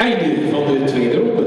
Einde van de tweede ronde.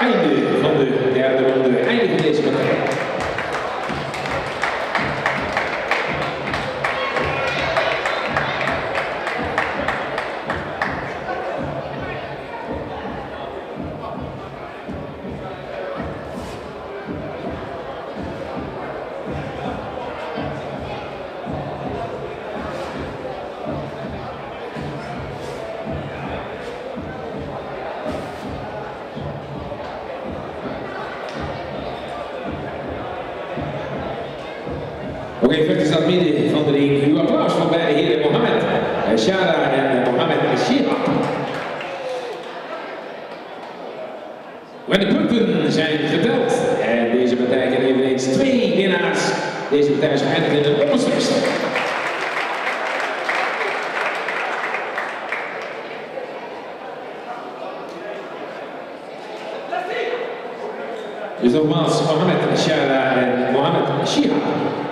Einde van de derde ronde. Einde van deze partij. Vechters aan het midden van de ring. Uw applaus voor beide heren Mohammed Shara en Mohammed Shihab. Maar de punten zijn geteld. En deze partij kent eveneens twee winnaars. Deze partij is geëindigd in een onderste Dus nogmaals, Mohammed Shara en Mohammed Shihab.